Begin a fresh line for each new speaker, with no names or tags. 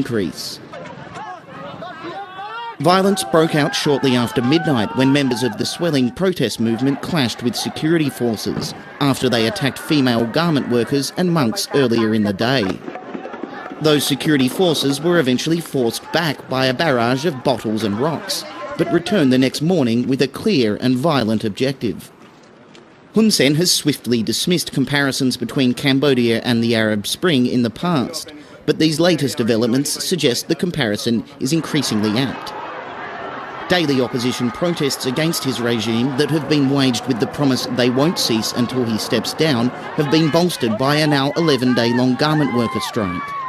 increase. Violence broke out shortly after midnight when members of the swelling protest movement clashed with security forces after they attacked female garment workers and monks earlier in the day. Those security forces were eventually forced back by a barrage of bottles and rocks, but returned the next morning with a clear and violent objective. Hun Sen has swiftly dismissed comparisons between Cambodia and the Arab Spring in the past, but these latest developments suggest the comparison is increasingly apt. Daily opposition protests against his regime that have been waged with the promise they won't cease until he steps down have been bolstered by a now 11 day long garment worker strike.